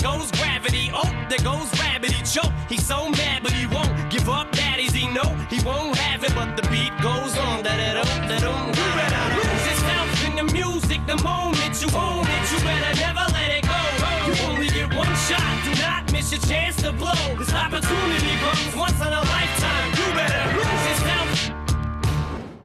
there goes gravity. Oh, there goes rabbit. He choke. He's so mad, but he won't give up. Daddies, he know he won't have it, but the beat goes on. Da da da da da. You better lose yourself in the music the moment you own it. You better never let it go. You only get one shot. Do not miss your chance to blow. This opportunity comes once in a